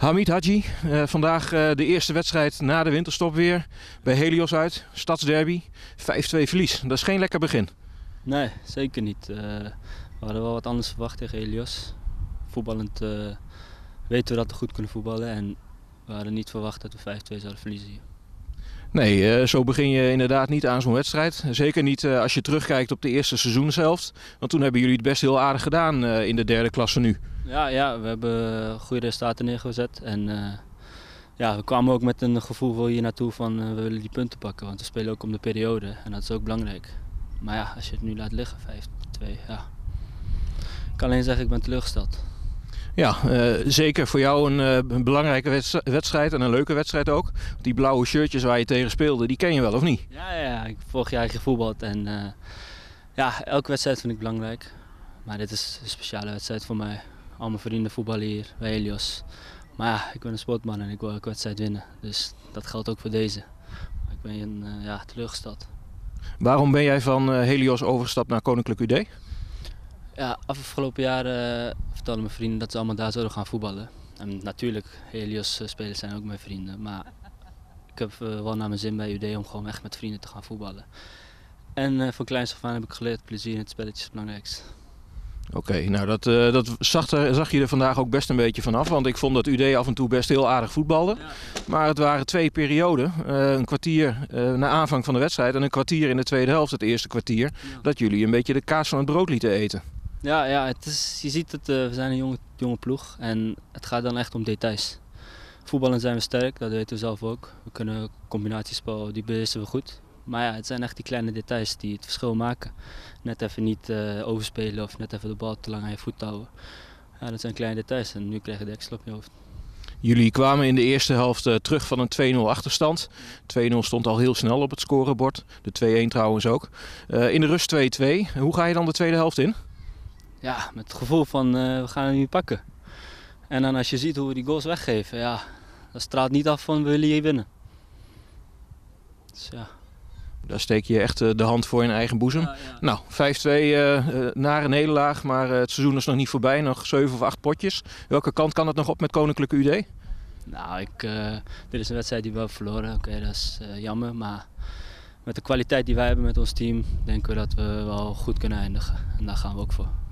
Hamid Haji, uh, vandaag uh, de eerste wedstrijd na de winterstop weer bij Helios uit. Stadsderby, 5-2 verlies. Dat is geen lekker begin. Nee, zeker niet. Uh, we hadden wel wat anders verwacht tegen Helios. Voetballend weten we dat we goed kunnen voetballen en we hadden niet verwacht dat we 5-2 zouden verliezen hier. Nee, zo begin je inderdaad niet aan zo'n wedstrijd. Zeker niet als je terugkijkt op de eerste seizoenshelft. Want toen hebben jullie het best heel aardig gedaan in de derde klasse nu. Ja, ja, we hebben goede resultaten neergezet. En ja, we kwamen ook met een gevoel hier naartoe van we willen die punten pakken. Want we spelen ook om de periode en dat is ook belangrijk. Maar ja, als je het nu laat liggen, 5-2, ja. Ik kan alleen zeggen, ik ben teleurgesteld. Ja, uh, zeker voor jou een, een belangrijke wedstrijd en een leuke wedstrijd ook. Die blauwe shirtjes waar je tegen speelde, die ken je wel of niet? Ja, ja ik volg jaar gevoetbald en ja, elke wedstrijd vind ik belangrijk. Maar dit is een speciale wedstrijd voor mij al mijn vrienden voetballen hier bij Helios. Maar ja, ik ben een sportman en ik wil elke wedstrijd winnen. Dus dat geldt ook voor deze. Maar ik ben ja, teleurgesteld. Waarom ben jij van Helios overgestapt naar Koninklijk UD? Ja, afgelopen jaren uh, vertelden mijn vrienden dat ze allemaal daar zouden gaan voetballen. En natuurlijk, Helios-spelers zijn ook mijn vrienden. Maar ik heb wel naar mijn zin bij UD om gewoon echt met vrienden te gaan voetballen. En voor kleins af aan heb ik geleerd, plezier in het spelletje is het belangrijkste. Oké, nou dat, uh, dat zag, er, zag, je er vandaag ook best een beetje vanaf. Want ik vond dat UD af en toe best heel aardig voetbalde. Ja. Maar het waren twee perioden. Uh, een kwartier uh, na aanvang van de wedstrijd en een kwartier in de tweede helft, het eerste kwartier. Ja. Dat jullie een beetje de kaas van het brood lieten eten. Ja, ja het je ziet het, we zijn een jonge, jonge ploeg en het gaat dan echt om details. Voetballen zijn we sterk, dat weten we zelf ook. We kunnen combinatiespel, die beheersen we goed. Maar ja, het zijn echt die kleine details die het verschil maken. Net even niet uh, overspelen of net even de bal te lang aan je voet houden. Ja, dat zijn kleine details en nu krijg je de extra op je hoofd. Jullie kwamen in de eerste helft uh, terug van een 2-0 achterstand. 2-0 stond al heel snel op het scorebord. De 2-1 trouwens ook. In de rust 2-2. Hoe ga je dan de tweede helft in? Ja, met het gevoel van we gaan hem nu pakken. En dan als je ziet hoe we die goals weggeven, ja, dat straalt niet af van we willen hier winnen. Dus ja. Daar steek je echt de hand voor in eigen boezem. Ja, ja. Nou, 5-2 uh, naar een nederlaag, maar uh, het seizoen is nog niet voorbij. Nog 7 of 8 potjes. Welke kant kan het nog op met Koninklijke UD? Nou, ik, dit is een wedstrijd die we hebben verloren. Oké, okay, dat is jammer. Maar met de kwaliteit die wij hebben met ons team, denken we dat we wel goed kunnen eindigen. En daar gaan we ook voor.